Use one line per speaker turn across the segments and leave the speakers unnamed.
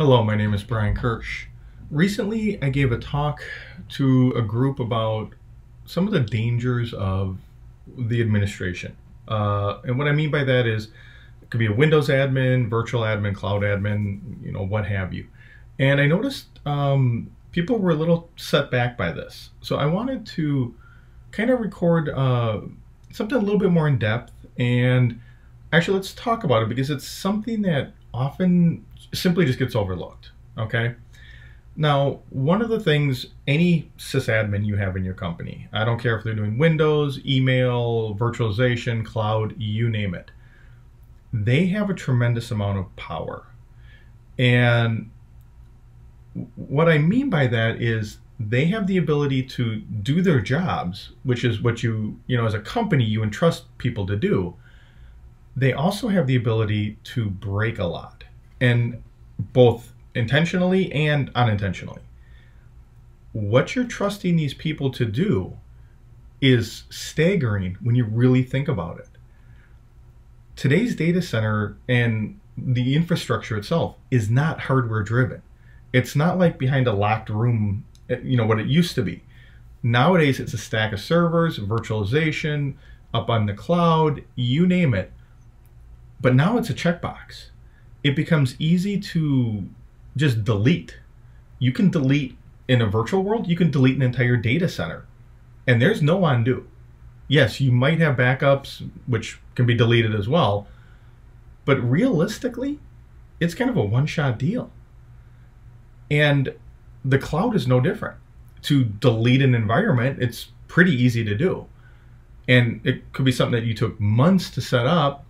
Hello, my name is Brian Kirsch. Recently, I gave a talk to a group about some of the dangers of the administration. Uh, and what I mean by that is it could be a Windows admin, virtual admin, cloud admin, you know, what have you. And I noticed um, people were a little set back by this. So I wanted to kind of record uh, something a little bit more in depth. And actually, let's talk about it because it's something that often simply just gets overlooked. Okay. Now, one of the things any sysadmin you have in your company, I don't care if they're doing Windows, email, virtualization, cloud, you name it, they have a tremendous amount of power. And what I mean by that is they have the ability to do their jobs, which is what you, you know, as a company, you entrust people to do. They also have the ability to break a lot and both intentionally and unintentionally. What you're trusting these people to do is staggering when you really think about it. Today's data center and the infrastructure itself is not hardware driven. It's not like behind a locked room, eh, you know, what it used to be. Nowadays, it's a stack of servers, virtualization, up on the cloud, you name it. But now it's a checkbox it becomes easy to just delete. You can delete in a virtual world, you can delete an entire data center, and there's no undo. Yes, you might have backups, which can be deleted as well, but realistically, it's kind of a one shot deal. And the cloud is no different. To delete an environment, it's pretty easy to do. And it could be something that you took months to set up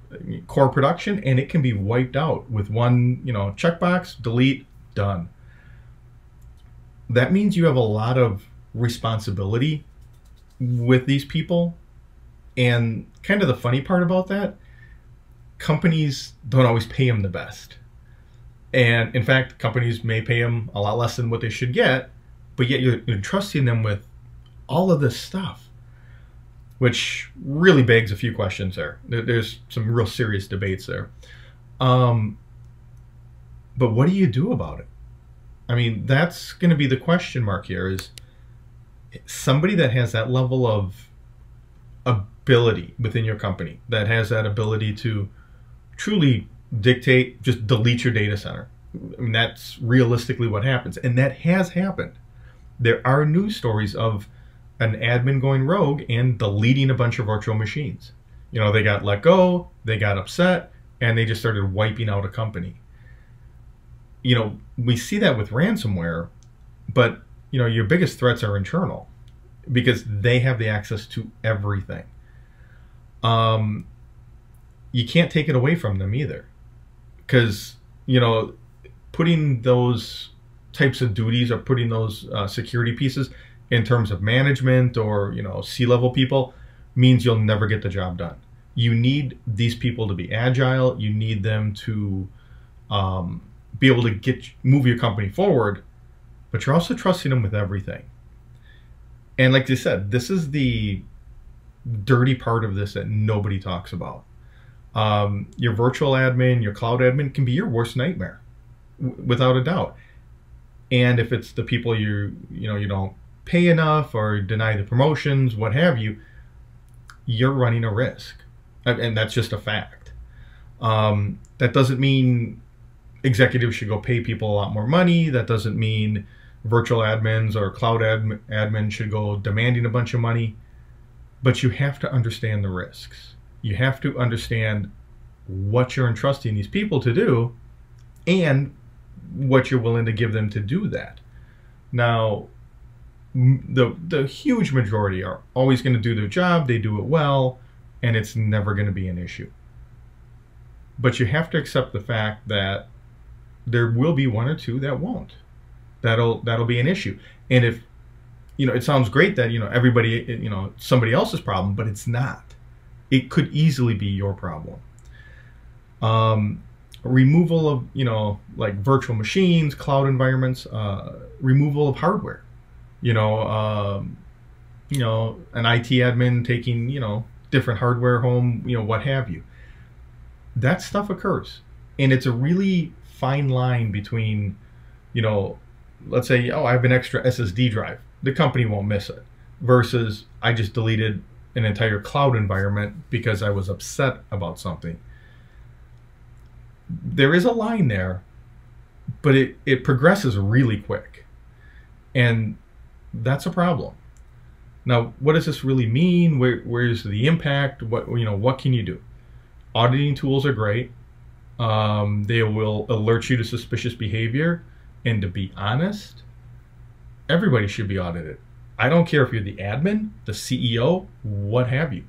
core production and it can be wiped out with one, you know, checkbox, delete, done. That means you have a lot of responsibility with these people. And kind of the funny part about that, companies don't always pay them the best. And in fact, companies may pay them a lot less than what they should get, but yet you're entrusting them with all of this stuff which really begs a few questions there. There's some real serious debates there. Um, but what do you do about it? I mean, that's going to be the question mark here is somebody that has that level of ability within your company, that has that ability to truly dictate, just delete your data center. I mean, that's realistically what happens. And that has happened. There are news stories of an admin going rogue and deleting a bunch of virtual machines. You know, they got let go, they got upset, and they just started wiping out a company. You know, we see that with ransomware, but you know, your biggest threats are internal because they have the access to everything. Um, you can't take it away from them either, because you know, putting those types of duties or putting those uh, security pieces in terms of management or you know C-level people means you'll never get the job done. You need these people to be agile. You need them to um, be able to get move your company forward, but you're also trusting them with everything. And like I said, this is the dirty part of this that nobody talks about. Um, your virtual admin, your cloud admin can be your worst nightmare, without a doubt. And if it's the people you you know you don't pay enough or deny the promotions, what have you, you're running a risk. And that's just a fact. Um, that doesn't mean executives should go pay people a lot more money. That doesn't mean virtual admins or cloud admin, admin should go demanding a bunch of money. But you have to understand the risks. You have to understand what you're entrusting these people to do and what you're willing to give them to do that. Now, the the huge majority are always going to do their job they do it well and it's never going to be an issue. But you have to accept the fact that there will be one or two that won't. That'll that'll be an issue. And if you know it sounds great that you know everybody you know somebody else's problem but it's not. It could easily be your problem. Um, removal of you know like virtual machines cloud environments uh, removal of hardware you know, um, you know, an IT admin taking, you know, different hardware home, you know, what have you. That stuff occurs. And it's a really fine line between, you know, let's say, oh, I have an extra SSD drive. The company won't miss it. Versus I just deleted an entire cloud environment because I was upset about something. There is a line there, but it, it progresses really quick. And that's a problem. Now, what does this really mean? Where, where's the impact? What you know? What can you do? Auditing tools are great. Um, they will alert you to suspicious behavior. And to be honest, everybody should be audited. I don't care if you're the admin, the CEO, what have you.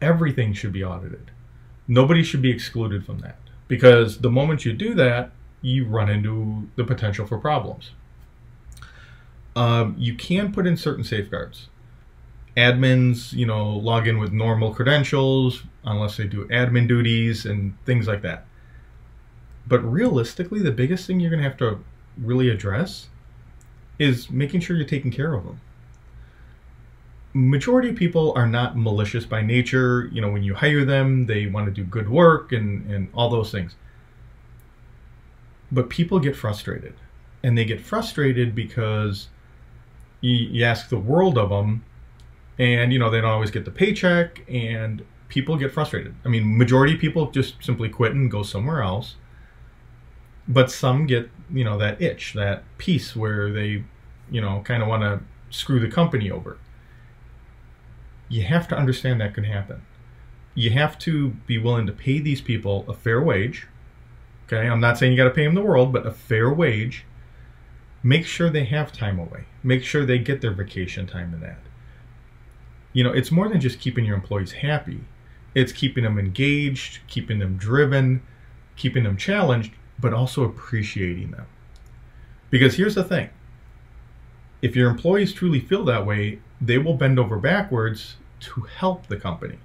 Everything should be audited. Nobody should be excluded from that because the moment you do that, you run into the potential for problems. Um, you can put in certain safeguards. Admins, you know, log in with normal credentials unless they do admin duties and things like that. But realistically, the biggest thing you're going to have to really address is making sure you're taking care of them. Majority of people are not malicious by nature. You know, when you hire them, they want to do good work and, and all those things. But people get frustrated. And they get frustrated because you, you ask the world of them and, you know, they don't always get the paycheck and people get frustrated. I mean, majority of people just simply quit and go somewhere else. But some get you know that itch that piece where they you know kind of want to screw the company over. You have to understand that can happen. You have to be willing to pay these people a fair wage. Okay i'm not saying you got to pay them the world but a fair wage make sure they have time away make sure they get their vacation time in that you know it's more than just keeping your employees happy it's keeping them engaged keeping them driven keeping them challenged but also appreciating them. Because here's the thing if your employees truly feel that way, they will bend over backwards to help the company.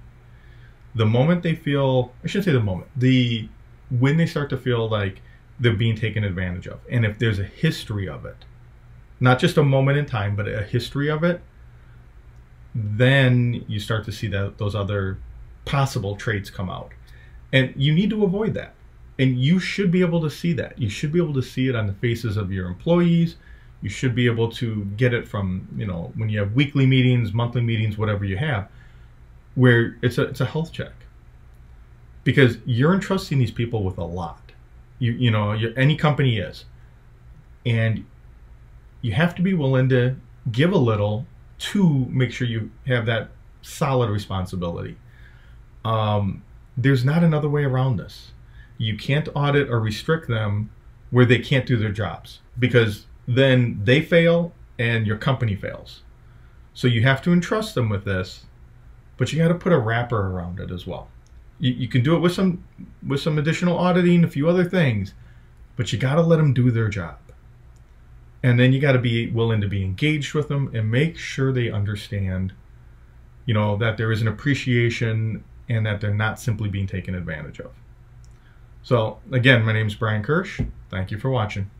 The moment they feel, I shouldn't say the moment, the when they start to feel like they're being taken advantage of, and if there's a history of it, not just a moment in time, but a history of it, then you start to see that those other possible traits come out. And you need to avoid that. And you should be able to see that. You should be able to see it on the faces of your employees. You should be able to get it from, you know, when you have weekly meetings, monthly meetings, whatever you have, where it's a, it's a health check. Because you're entrusting these people with a lot. You, you know, any company is. And you have to be willing to give a little to make sure you have that solid responsibility. Um, there's not another way around this you can't audit or restrict them where they can't do their jobs because then they fail and your company fails. So you have to entrust them with this, but you got to put a wrapper around it as well. You, you can do it with some with some additional auditing, a few other things, but you got to let them do their job. And then you got to be willing to be engaged with them and make sure they understand, you know, that there is an appreciation and that they're not simply being taken advantage of. So again, my name is Brian Kirsch. Thank you for watching.